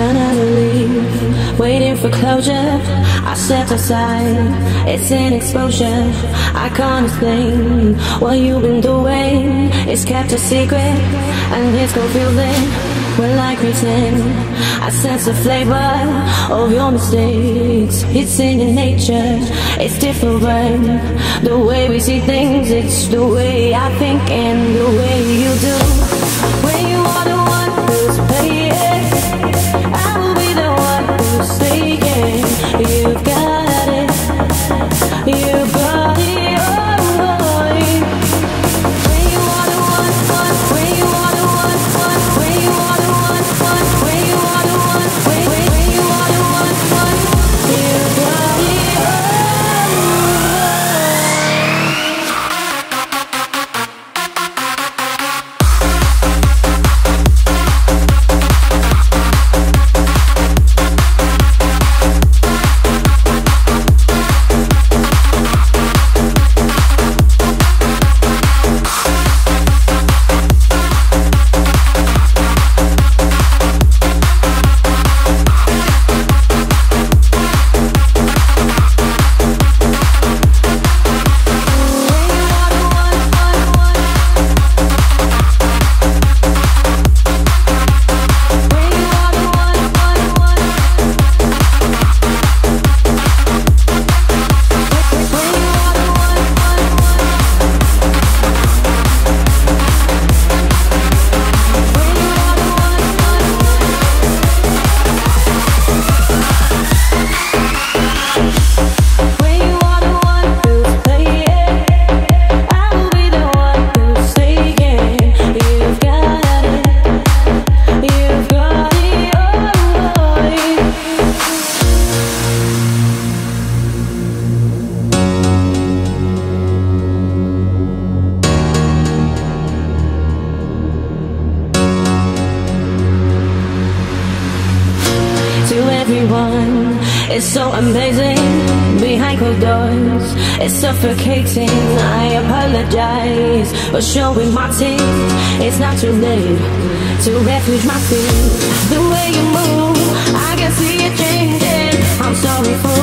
turn as a leaf, waiting for closure. I step aside, it's an exposure. I can't explain what you've been doing. It's kept a secret and it's confusing. I pretend, I sense the flavor of your mistakes. It's in your nature, it's different. The way we see things, it's the way I think and the way you do. It's so amazing behind closed doors. It's suffocating. I apologize for showing my teeth. It's not too late to refuge my feet. The way you move, I can see it changing. I'm sorry for